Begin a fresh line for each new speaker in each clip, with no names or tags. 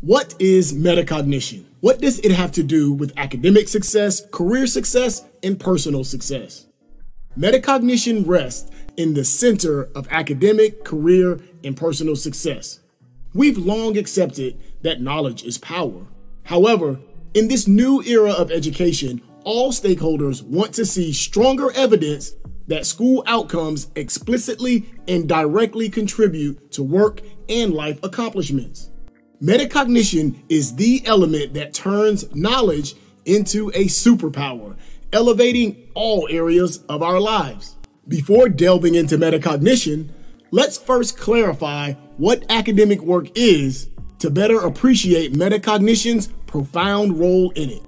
What is metacognition? What does it have to do with academic success, career success, and personal success? Metacognition rests in the center of academic, career, and personal success. We've long accepted that knowledge is power. However, in this new era of education, all stakeholders want to see stronger evidence that school outcomes explicitly and directly contribute to work and life accomplishments. Metacognition is the element that turns knowledge into a superpower, elevating all areas of our lives. Before delving into metacognition, let's first clarify what academic work is to better appreciate metacognition's profound role in it.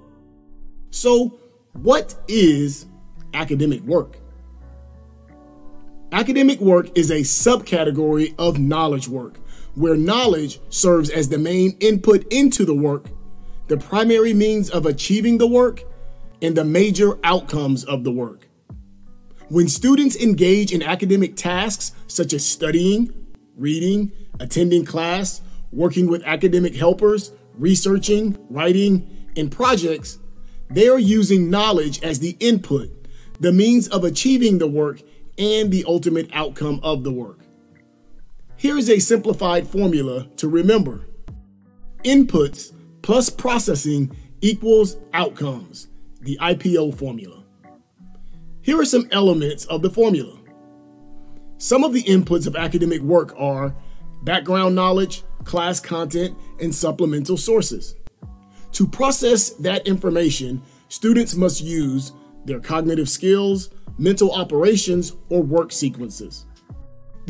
So, what is academic work? Academic work is a subcategory of knowledge work, where knowledge serves as the main input into the work, the primary means of achieving the work, and the major outcomes of the work. When students engage in academic tasks such as studying, reading, attending class, working with academic helpers, researching, writing, and projects, they are using knowledge as the input, the means of achieving the work, and the ultimate outcome of the work. Here is a simplified formula to remember. Inputs plus processing equals outcomes, the IPO formula. Here are some elements of the formula. Some of the inputs of academic work are background knowledge, class content, and supplemental sources. To process that information, students must use their cognitive skills, mental operations, or work sequences.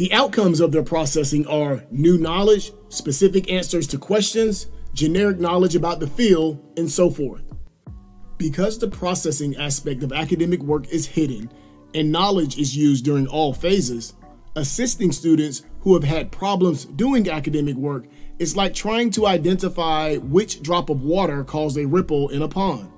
The outcomes of their processing are new knowledge, specific answers to questions, generic knowledge about the field, and so forth. Because the processing aspect of academic work is hidden and knowledge is used during all phases, assisting students who have had problems doing academic work is like trying to identify which drop of water caused a ripple in a pond.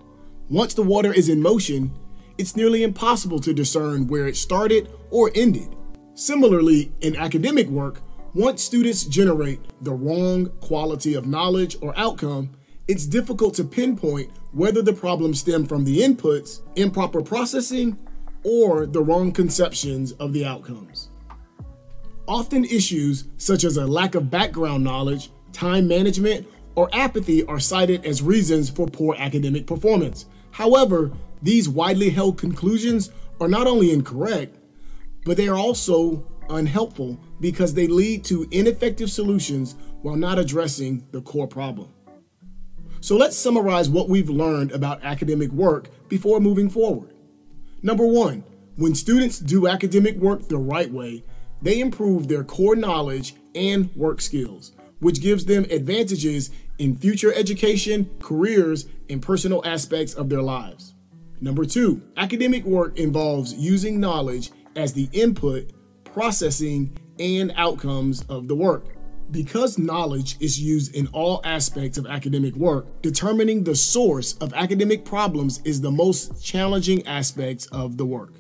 Once the water is in motion, it's nearly impossible to discern where it started or ended. Similarly, in academic work, once students generate the wrong quality of knowledge or outcome, it's difficult to pinpoint whether the problems stem from the inputs, improper processing, or the wrong conceptions of the outcomes. Often issues such as a lack of background knowledge, time management, or apathy are cited as reasons for poor academic performance. However, these widely held conclusions are not only incorrect, but they are also unhelpful because they lead to ineffective solutions while not addressing the core problem. So let's summarize what we've learned about academic work before moving forward. Number one, when students do academic work the right way, they improve their core knowledge and work skills, which gives them advantages in future education, careers, and personal aspects of their lives. Number two, academic work involves using knowledge as the input, processing, and outcomes of the work. Because knowledge is used in all aspects of academic work, determining the source of academic problems is the most challenging aspects of the work.